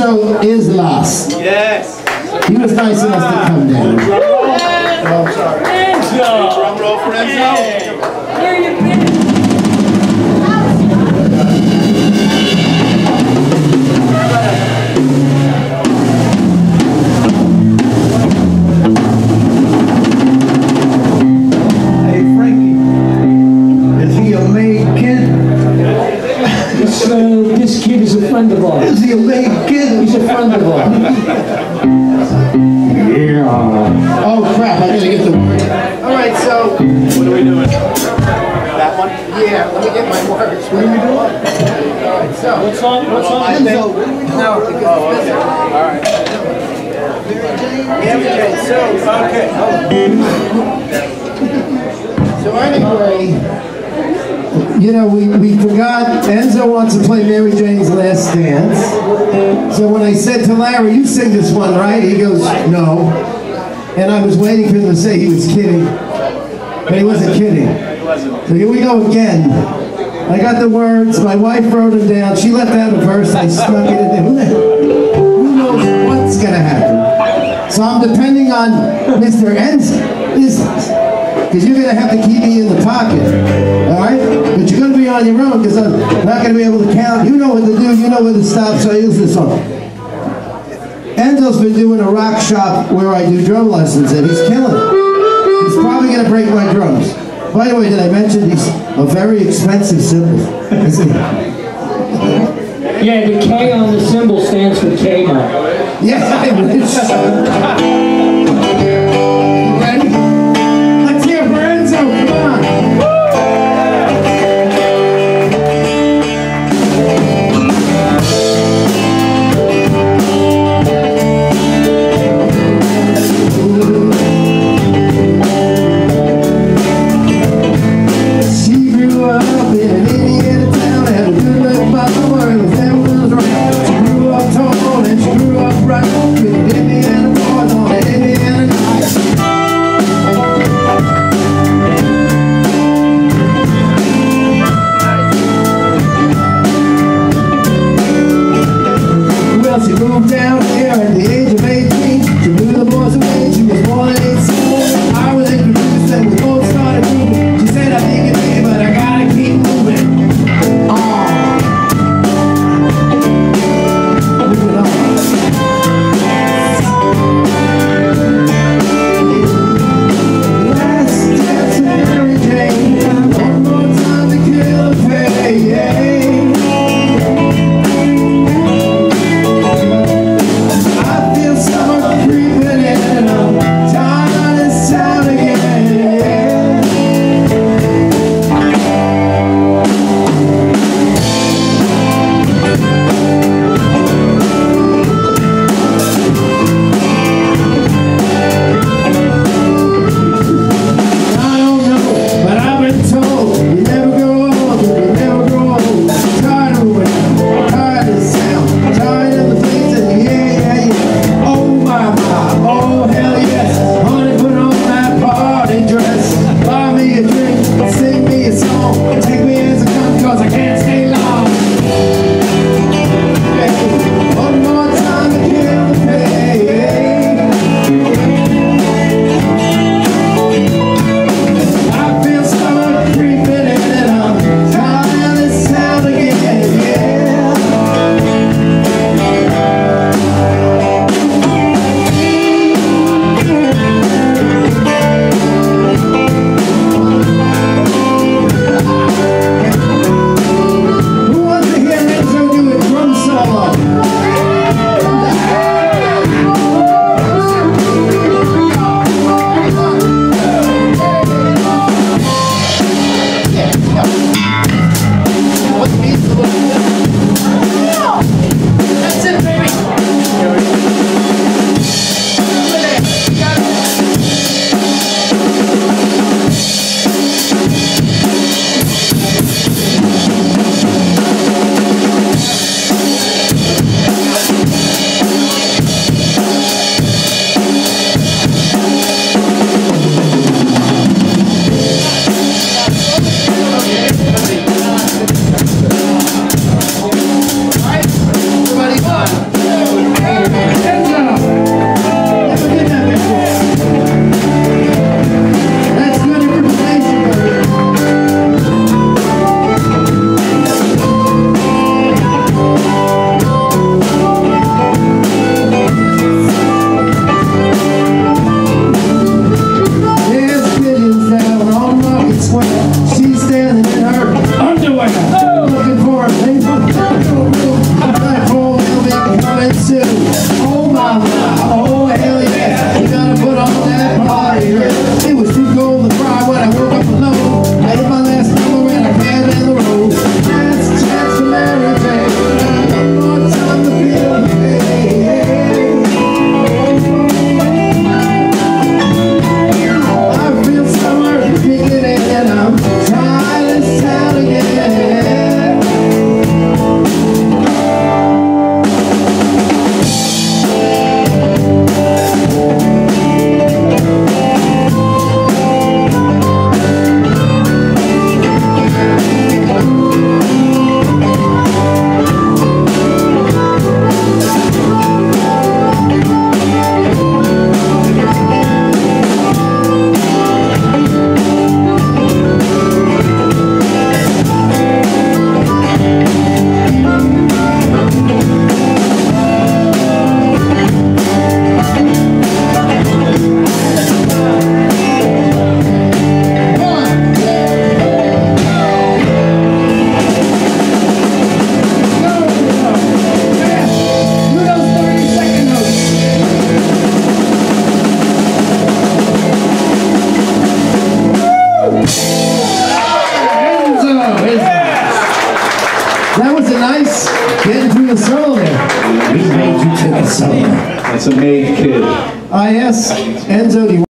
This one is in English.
Enzo Islas. Yes. He was nice enough to come down. Enzo! Oh, Drum roll for Enzo. Where you this kid is a friend of ours. Is he a made kid? He's a friend of ours. Yeah. Oh crap, I gotta get the word. All right, so, What are we doing? That one? yeah, let me get my words. What are we doing? Oh, All right, so. What's on, what's on? Enzo, no, because it's busy. All right. Mary Jane, so, Okay. so anyway, you know, we, we forgot, Enzo wants to play Mary Jane's Last Dance. So when I said to Larry, you sing this one, right? He goes, no. And I was waiting for him to say he was kidding. But he wasn't kidding. So here we go again. I got the words, my wife wrote them down, she left out a verse, I snuck it in there. Who, knows what's gonna happen? So I'm depending on Mr. Enzo, because you're gonna have to keep me in the pocket, all right? But you're gonna be on your own, because I'm not gonna be able to count. You know what to do, you know where to stop, so I use this song. Enzo's been doing a rock shop where I do drum lessons, and he's killing it. He's probably gonna break my drums. By the way, did I mention he's a very expensive cymbal? Yeah, the K on the cymbal stands for Kmart. Yeah, I wish. Well, she moved down That's a made kid. I yes. Enzo, do you